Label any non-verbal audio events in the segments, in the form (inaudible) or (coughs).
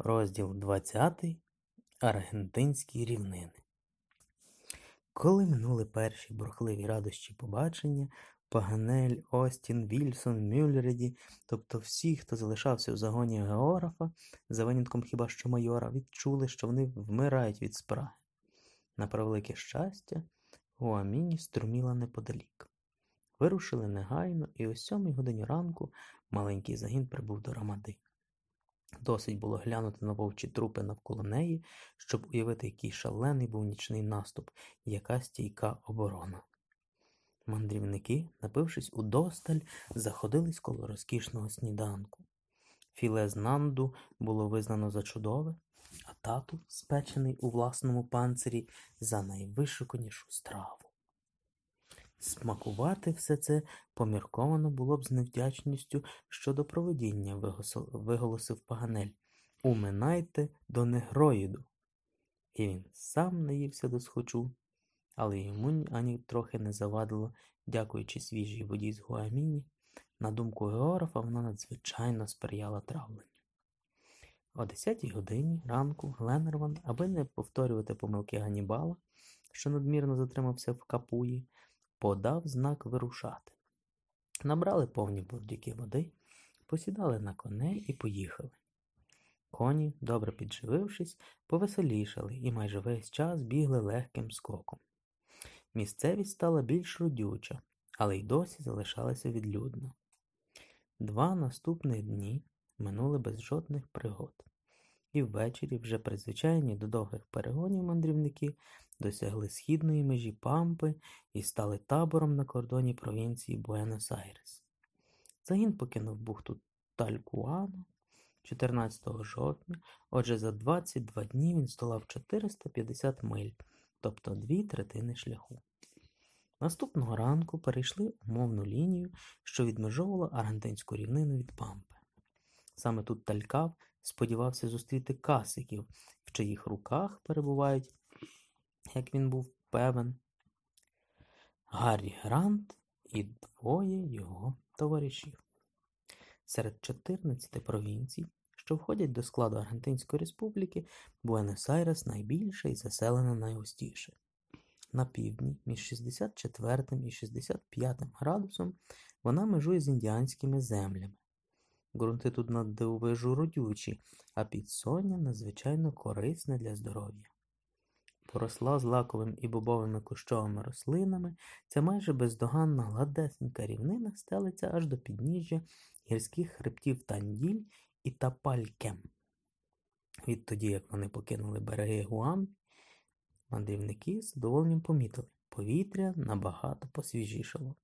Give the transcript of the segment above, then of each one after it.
Розділ 20. Аргентинські рівнини. Коли минули перші бурхливі радощі побачення, Паганель, Остін, Вільсон, Мюллереді, тобто всі, хто залишався в загоні географа, за винятком хіба що майора, відчули, що вони вмирають від спраги. На превелике щастя, Гуаміні струміла неподалік. Вирушили негайно, і о сьомій годині ранку маленький загін прибув до Рамади. Досить було глянути на вовчі трупи навколо неї, щоб уявити, який шалений був нічний наступ яка стійка оборона. Мандрівники, напившись удосталь, заходились коло розкішного сніданку. Філе з нанду було визнано за чудове, а тату, спечений у власному панцирі, за найвишуканішу страву. Смакувати все це помірковано було б з невдячністю щодо проведіння, виголосив Паганель. Уминайте до негроїду. І він сам наївся до схочу, але йому ані трохи не завадило, дякуючи свіжій воді з Гуаміні, на думку географа, вона надзвичайно сприяла травленню. О 10 годині ранку Гленнерван, аби не повторювати помилки Ганібала, що надмірно затримався в капуї, подав знак вирушати. Набрали повні бурдюки води, посідали на коней і поїхали. Коні, добре підживившись, повеселішали і майже весь час бігли легким скоком. Місцевість стала більш родюча, але й досі залишалася відлюдно. Два наступних дні минули без жодних пригод, і ввечері, вже призвичайні до довгих перегонів мандрівники, досягли східної межі Пампи і стали табором на кордоні провінції Буенос-Айрес. Загін покинув бухту Талькуано 14 жовтня, отже, за 22 дні він здолав 450 миль, тобто дві третини шляху. Наступного ранку перейшли умовну лінію, що відмежовувала аргентинську рівнину від Пампи. Саме тут Талькав сподівався зустріти касиків, в чиїх руках перебувають як він був певен, Гаррі Грант і двоє його товаришів. Серед 14 провінцій, що входять до складу Аргентинської республіки, Буенос-Айрес найбільша і заселена найгустіше. На півдні, між 64 і 65 градусом, вона межує з індіанськими землями. Ґрунти тут наддивовижу родючі, а підсоння надзвичайно корисне для здоров'я поросла злаковим і бобовими кущовими рослинами, ця майже бездоганна гладесенька рівнина стелиться аж до підніжжя гірських хребтів Танділь і Тапалькем. Відтоді, як вони покинули береги Гуам, мандрівники з задоволенням помітили, повітря набагато посвіжішало.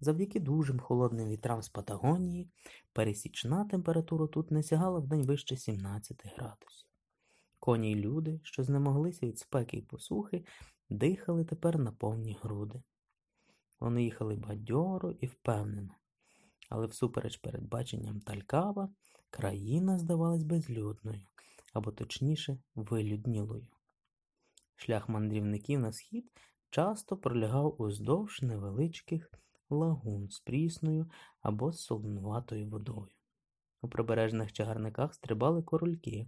Завдяки дужим холодним вітрам з Патагонії пересічна температура тут не сягала в день вище 17 градусів. Коні й люди, що знемоглися від спеки й посухи, дихали тепер на повні груди. Вони їхали бадьоро і впевнено, але всупереч передбаченням Талькава країна здавалась безлюдною, або точніше вилюднілою. Шлях мандрівників на схід часто пролягав уздовж невеличких лагун з прісною або з солонуватою водою. У прибережних чагарниках стрибали корольки,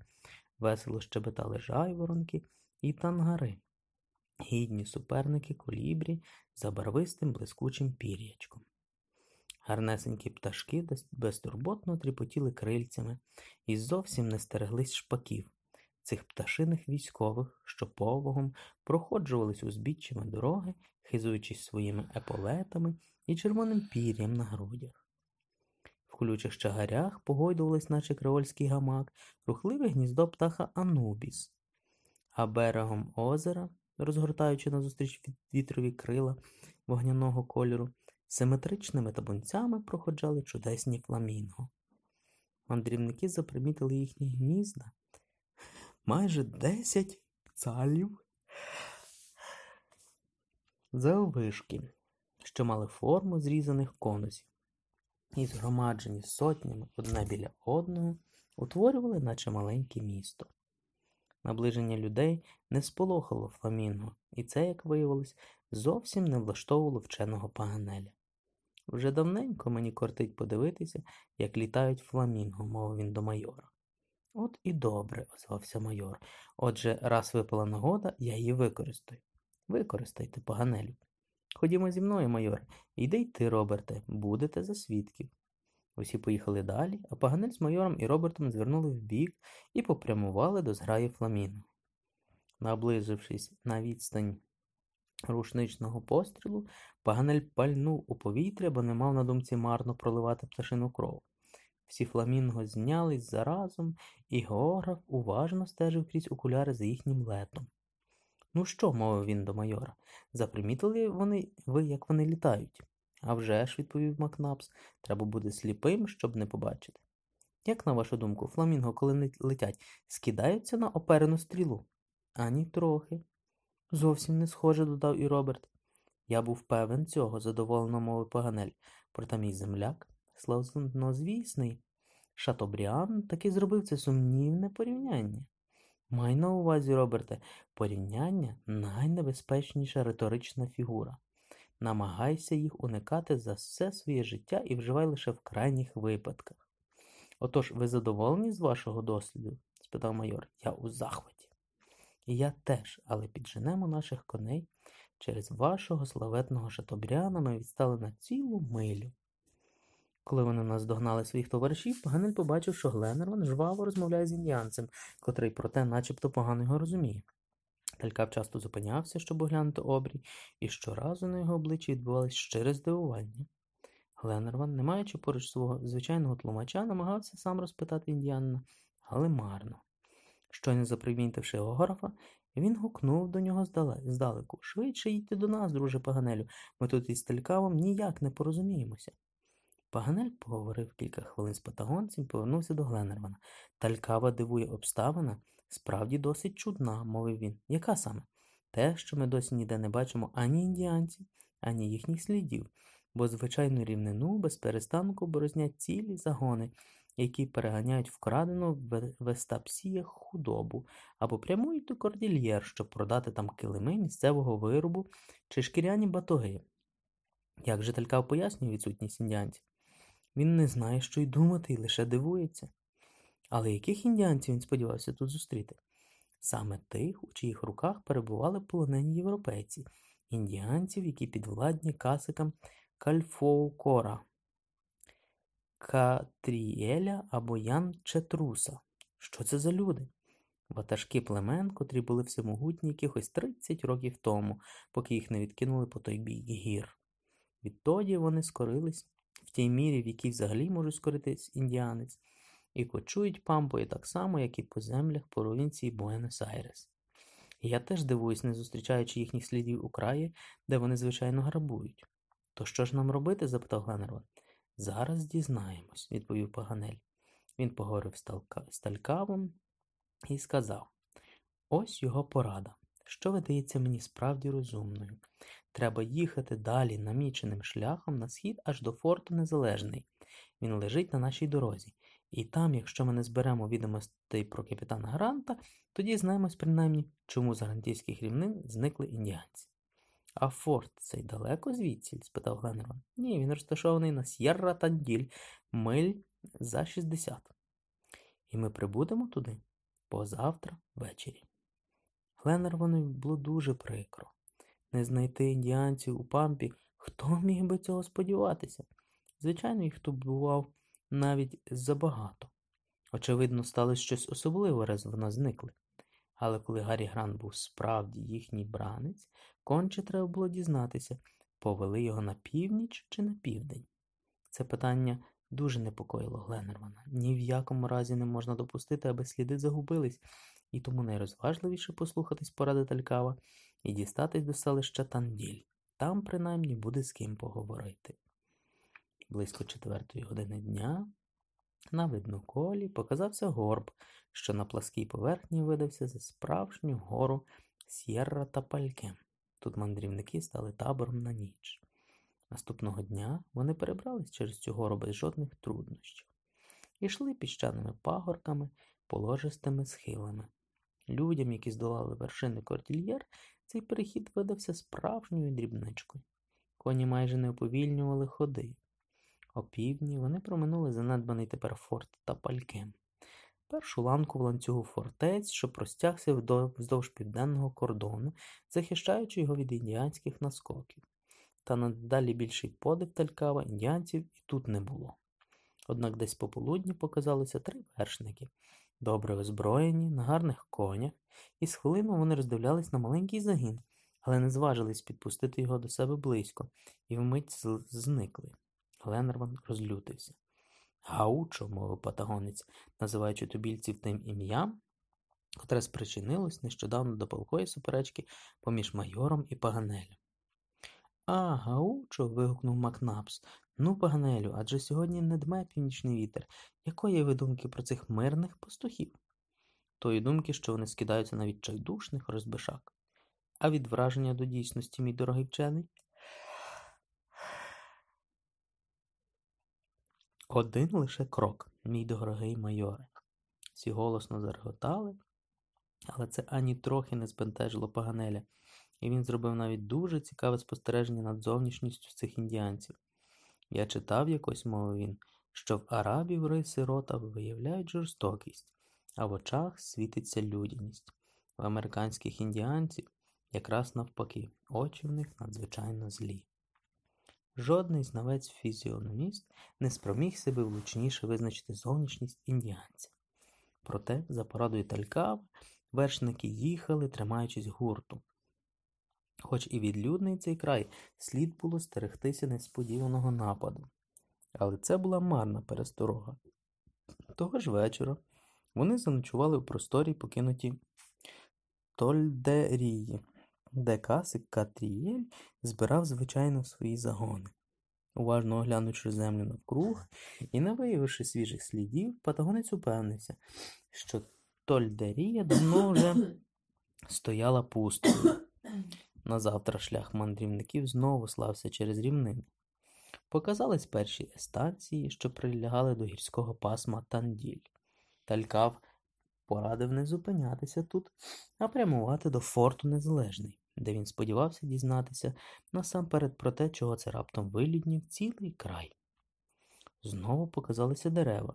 весело щебетали жайворонки і тангари, гідні суперники колібрі за барвистим блискучим пір'ячком. Гарнесенькі пташки безтурботно тріпотіли крильцями і зовсім не стереглись шпаків, цих пташиних військових, що повагом проходжувались узбіччями дороги, хизуючись своїми еполетами і червоним пір'ям на грудях. В колючих чагарях погойдувались, наче креольський гамак, рухливе гніздо птаха Анубіс, а берегом озера, розгортаючи назустріч вітрові крила вогняного кольору, симетричними табунцями проходжали чудесні фламінго. Мандрівники запримітили їхні гнізда. Майже десять цалів заввишки, що мали форму зрізаних конусів і згромаджені сотнями одне біля одного, утворювали, наче маленьке місто. Наближення людей не сполохало фламінго, і це, як виявилось, зовсім не влаштовувало вченого паганеля. Вже давненько мені кортить подивитися, як літають фламінго, мовив він до майора. От і добре, озвався майор. Отже, раз випала нагода, я її використаю. Використайте, поганелю. Ходімо зі мною, майор, іди й ти, Роберте, будете за свідків. Усі поїхали далі, а Паганель з майором і Робертом звернули вбік і попрямували до зграї фламіну. Наближившись на відстань рушничного пострілу, Паганель пальнув у повітря, бо не мав на думці марно проливати пташину кров. Всі фламінго знялись заразом, і географ уважно стежив крізь окуляри за їхнім летом. Ну що, мовив він до майора, запримітили вони ви, як вони літають? «А вже ж», – відповів Макнапс, треба буде сліпим, щоб не побачити. Як, на вашу думку, фламінго, коли летять, скидаються на оперену стрілу? Ані трохи. Зовсім не схоже, додав і Роберт. Я був певен цього, задоволено мовив Паганель, проте мій земляк, славнозвісний, Шатобріан таки зробив це сумнівне порівняння. Май на увазі, Роберте, порівняння найнебезпечніша риторична фігура. Намагайся їх уникати за все своє життя і вживай лише в крайніх випадках. Отож, ви задоволені з вашого досліду? спитав майор. Я у захваті. Я теж, але підженемо наших коней. Через вашого славетного шатобряна ми відстали на цілу милю. Коли вони наздогнали своїх товаришів, Ганель побачив, що Гленнерман жваво розмовляє з індіанцем, котрий, проте, начебто, погано його розуміє. Талькав часто зупинявся, щоб оглянути обрій, і щоразу на його обличчі відбувалось щире здивування. Гленнерван, не маючи поруч свого звичайного тлумача, намагався сам розпитати індіанина, але марно. Щойно запримітивши географа, він гукнув до нього здалеку Швидше їдьте до нас, друже Паганелю, ми тут із Талькавом ніяк не порозуміємося. Паганель поговорив кілька хвилин з патагонцем повернувся до Гленнервана. Талькава дивує обставина, Справді досить чудна, мовив він. Яка саме? Те, що ми досі ніде не бачимо ані індіанців, ані їхніх слідів, бо звичайну рівнину без перестанку борознять цілі загони, які переганяють вкрадену в естапсіях худобу або прямують до кордільєр, щоб продати там килими місцевого виробу чи шкіряні батоги. Як же Талькав пояснює відсутність індіанців? Він не знає, що й думати, і лише дивується. Але яких індіанців він сподівався тут зустріти? Саме тих, у чиїх руках перебували полонені європейці, індіанців, які підвладні касикам Кальфоукора, Катрієля або Ян Четруса. Що це за люди? Ватажки племен, котрі були всемогутні якихось 30 років тому, поки їх не відкинули по той бік гір. Відтоді вони скорились тій мірі, в якій взагалі можуть скоритись індіанець і кочують пампою так само, як і по землях провінції Буенос-Айрес. Я теж дивуюсь, не зустрічаючи їхніх слідів у краї, де вони, звичайно, грабують. То що ж нам робити? запитав Гленнерван. Зараз дізнаємось, відповів Паганель. Він поговорив з Талькавом і сказав: Ось його порада, що видається мені справді розумною. Треба їхати далі наміченим шляхом на схід аж до форту Незалежний. Він лежить на нашій дорозі. І там, якщо ми не зберемо відомостей про капітана Гранта, тоді знаємось принаймні, чому з гарантійських рівнин зникли індіанці. А форт цей далеко звідси? спитав Гленнерман. Ні, він розташований на С'єрра Танділь, миль за 60. І ми прибудемо туди позавтра ввечері. Гленнервану було дуже прикро. Не знайти індіанців у пампі, хто (laughs) міг би цього сподіватися? Звичайно, їх тут бував навіть забагато. Очевидно, сталося щось особливе, раз вона зникли. Але коли Гаррі Грант був справді їхній бранець, конче треба було дізнатися, повели його на північ чи на південь. Це питання дуже непокоїло Гленнермана. Ні в якому разі не можна допустити, аби сліди загубились, і тому найрозважливіше послухатись поради Талькава і дістатись до селища Танділь. Там, принаймні, буде з ким поговорити. Близько четвертої години дня на видну колі показався горб, що на пласкій поверхні видався за справжню гору С'єрра та Пальке. Тут мандрівники стали табором на ніч. Наступного дня вони перебрались через цю гору без жодних труднощів йшли піщаними пагорками, положистими схилами. Людям, які здолали вершини кордільєр, цей перехід видався справжньою дрібничкою. Коні майже не уповільнювали ходи. Опівдні вони проминули занедбаний тепер форт та пальки. першу ланку в ланцюгу фортець, що простягся вздовж південного кордону, захищаючи його від індіанських наскоків. Та на дедалі більший подив Талькава індіанців і тут не було. Однак десь пополудні показалися три вершники, добре озброєні, на гарних конях, і з хвилину вони роздивлялись на маленький загін, але не зважились підпустити його до себе близько, і вмить зникли. Гленарван розлютився. Гаучо, мовив патагонець, називаючи тубільців тим ім'ям, котре спричинилось нещодавно до палкої суперечки поміж майором і Паганелем. А, Гаучо. вигукнув Мак-Наббс. Ну, Паганелю, адже сьогодні не дме північний вітер. Якої ви думки про цих мирних пастухів? Тої думки, що вони скидаються на відчайдушних розбишак. А від враження до дійсності, мій дорогий вчений? Один лише крок, мій дорогий майоре. Всі голосно зареготали, але це ані трохи не збентежило Паганеля, і він зробив навіть дуже цікаве спостереження над зовнішністю цих індіанців. Я читав якось, мовив він, що в арабів риси рота виявляють жорстокість, а в очах світиться людяність. В американських індіанців якраз навпаки, очі в них надзвичайно злі. Жодний знавець фізіономіст не спроміг себе влучніше визначити зовнішність індіанця. Проте, за порадою Талькава, вершники їхали, тримаючись гурту. Хоч і відлюдний цей край, слід було стерегтися несподіваного нападу. Але це була марна пересторога. Того ж вечора вони заночували в просторі покинуті Тольдерії, де Касик Катрієль збирав звичайно свої загони. Уважно оглянувши землю навкруг і не виявивши свіжих слідів, патагонець упевнився, що Тольдерія давно вже (coughs) стояла пустою. На завтра шлях мандрівників знову слався через рівнини. Показались перші станції, що прилягали до гірського пасма Танділь. Талькав порадив не зупинятися тут, а прямувати до форту Незалежний, де він сподівався дізнатися насамперед про те, чого це раптом вилюднів цілий край. Знову показалися дерева,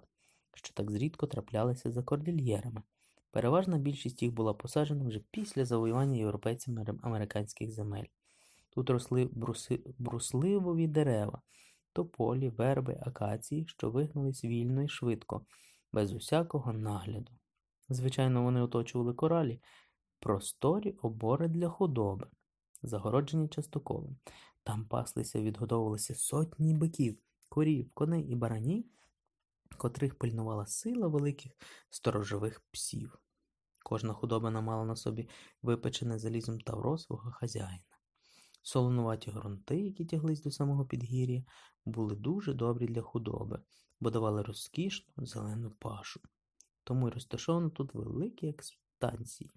що так зрідко траплялися за кордильєрами. Переважна більшість їх була посаджена вже після завоювання європейцями американських земель. Тут росли бруси, брусливові дерева, тополі, верби, акації, що вигнулись вільно і швидко, без усякого нагляду. Звичайно, вони оточували коралі, просторі обори для худоби, загороджені частоколом. Там паслися, відгодовувалися сотні биків, корів, коней і баранів, котрих пильнувала сила великих сторожових псів. Кожна худобина мала на собі випечене залізом тавро свого хазяїна. Солонуваті ґрунти, які тяглись до самого підгір'я, були дуже добрі для худоби, бо давали розкішну зелену пашу. Тому й розташовано тут великі експансії.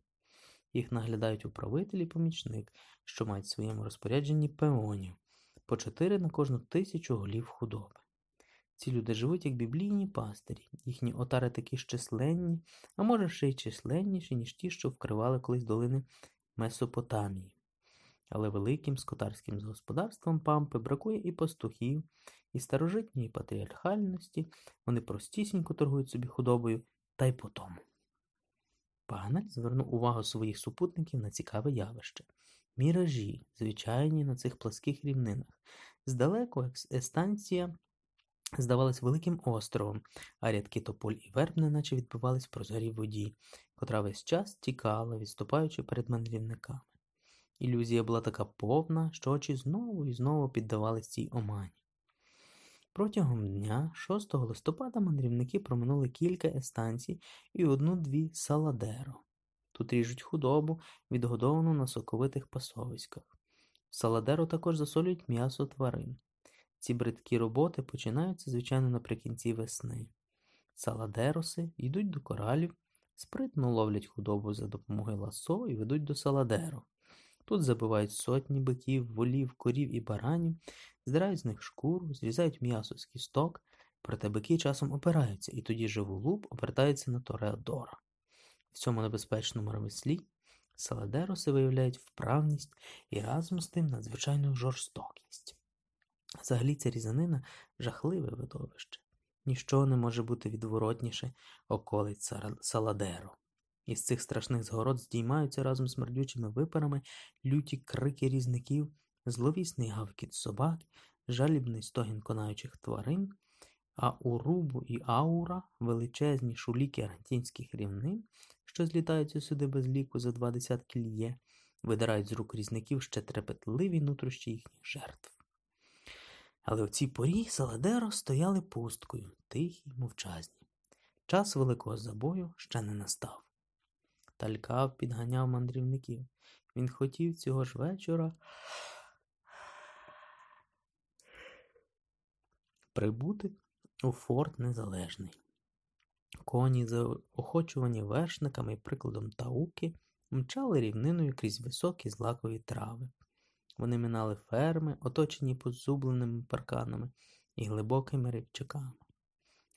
Їх наглядають управитель і помічник, що мають в своєму розпорядженні пеонів, по чотири на кожну тисячу голів худоби. Ці люди живуть як біблійні пастирі, їхні отари такі ж численні, а може ще й численніші, ніж ті, що вкривали колись долини Месопотамії. Але великим скотарським господарством пампи бракує і пастухів, і старожитньої патріархальності, вони простісінько торгують собі худобою, та й по тому. Паганель звернув увагу своїх супутників на цікаве явище. Міражі, звичайні на цих пласких рівнинах. Здалеку екс- естанція здавалась великим островом, а рядки тополь і верб неначе відбивались в прозорій воді, котра весь час тікала, відступаючи перед мандрівниками. Ілюзія була така повна, що очі знову і знову піддавались цій омані. Протягом дня, 6 листопада, мандрівники проминули кілька естанцій і одну-дві саладеро. Тут ріжуть худобу, відгодовану на соковитих пасовиськах. В саладеро також засолюють м'ясо тварин. Ці бридкі роботи починаються, звичайно, наприкінці весни. Саладероси йдуть до коралів, спритно ловлять худобу за допомогою ласо і ведуть до саладеро. Тут забивають сотні биків, волів, корів і баранів, здирають з них шкуру, зрізають м'ясо з кісток, проте бики часом опираються, і тоді живолуб обертається на Тореадора. В цьому небезпечному ремеслі саладероси виявляють вправність і разом з тим надзвичайну жорстокість. Взагалі ця різанина жахливе видовище. ніщо не може бути відворотніше околиць Саладеро. Із цих страшних згород здіймаються разом з смердючими випарами люті крики різників, зловісний гавкіт собак, жалібний стогін конаючих тварин, а у Рубу і Аура величезні шуліки аргентинських рівнин, що злітаються сюди без ліку за два десятки льє, видирають з рук різників ще трепетливі нутрощі їхніх жертв. Але в цій порі Саладеро стояли пусткою, тихі й мовчазні. Час великого забою ще не настав. Талькав підганяв мандрівників. Він хотів цього ж вечора прибути у форт Незалежний. Коні, заохочувані вершниками і прикладом тауки, мчали рівниною крізь високі злакові трави. Вони минали ферми, оточені позубленими парканами і глибокими рибчаками.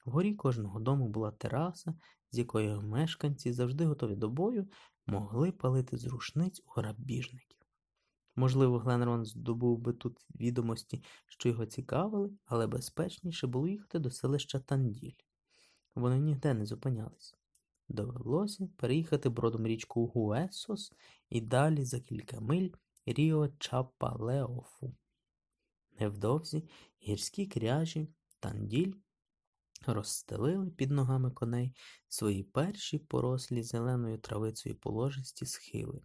Вгорі кожного дому була тераса, з якої мешканці, завжди готові до бою, могли палити з рушниць у грабіжників. Можливо, Гленрон здобув би тут відомості, що його цікавили, але безпечніше було їхати до селища Танділь. Вони ніде не зупинялись. Довелося переїхати бродом річку Гуесос і далі за кілька миль Ріо Чапалеофу. Невдовзі гірські кряжі Танділь розстелили під ногами коней свої перші порослі зеленою травицею положисті схили,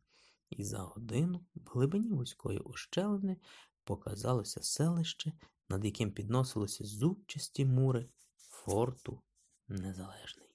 і за годину в глибині вузької ущелини показалося селище, над яким підносилися зубчасті мури форту Незалежний.